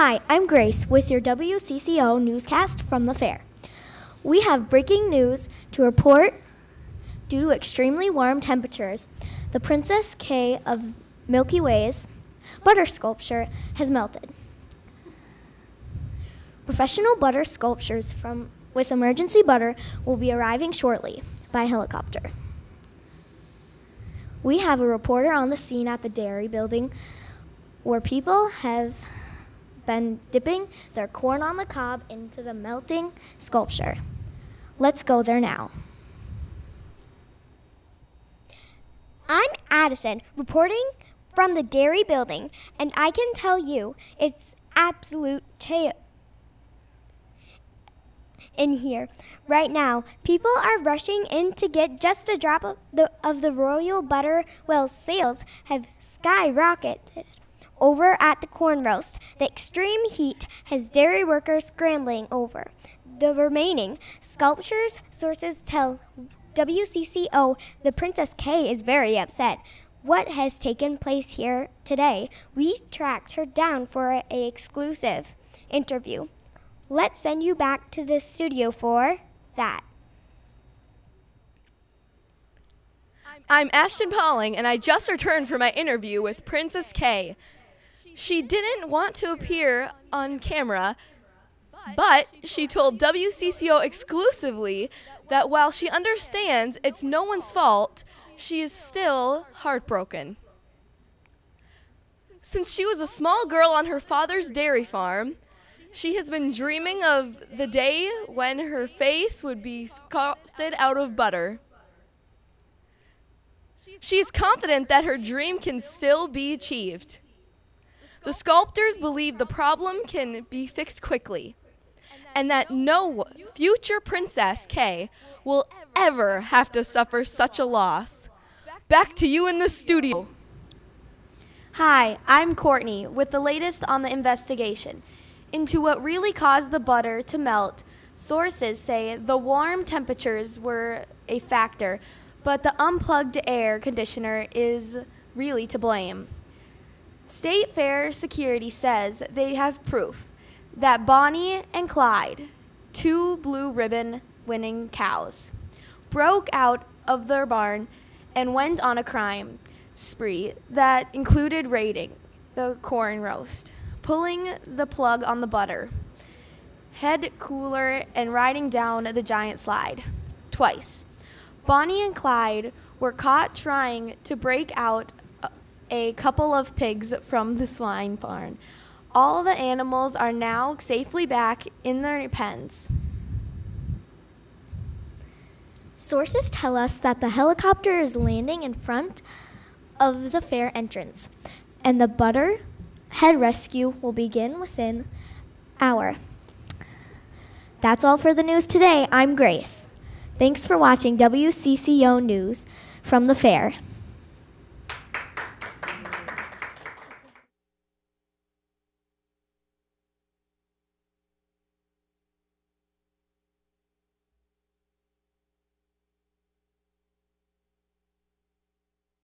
Hi, I'm Grace with your WCCO newscast from the fair. We have breaking news to report. Due to extremely warm temperatures, the Princess Kay of Milky Way's butter sculpture has melted. Professional butter sculptures from with emergency butter will be arriving shortly by helicopter. We have a reporter on the scene at the dairy building where people have been dipping their corn on the cob into the melting sculpture. Let's go there now. I'm Addison, reporting from the dairy building, and I can tell you it's absolute chaos in here right now. People are rushing in to get just a drop of the of the royal butter. Well, sales have skyrocketed. Over at the corn roast, the extreme heat has dairy workers scrambling over the remaining sculptures. Sources tell WCCO the Princess Kay is very upset. What has taken place here today? We tracked her down for a, exclusive interview. Let's send you back to the studio for that. I'm Ashton Pauling, and I just returned from my interview with Princess Kay. She didn't want to appear on camera, but she told WCCO exclusively that while she understands it's no one's fault, she is still heartbroken. Since she was a small girl on her father's dairy farm, she has been dreaming of the day when her face would be sculpted out of butter. She is confident that her dream can still be achieved. The sculptors believe the problem can be fixed quickly, and that no future Princess Kay will ever have to suffer such a loss. Back to you in the studio. Hi, I'm Courtney with the latest on the investigation into what really caused the butter to melt. Sources say the warm temperatures were a factor, but the unplugged air conditioner is really to blame. State Fair Security says they have proof that Bonnie and Clyde, two blue ribbon winning cows, broke out of their barn and went on a crime spree that included raiding the corn roast, pulling the plug on the butter, head cooler, and riding down the giant slide twice. Bonnie and Clyde were caught trying to break out a couple of pigs from the swine barn. All the animals are now safely back in their pens. Sources tell us that the helicopter is landing in front of the fair entrance, and the butter head rescue will begin within hour. That's all for the news today. I'm Grace. Thanks for watching WCCO News from the fair.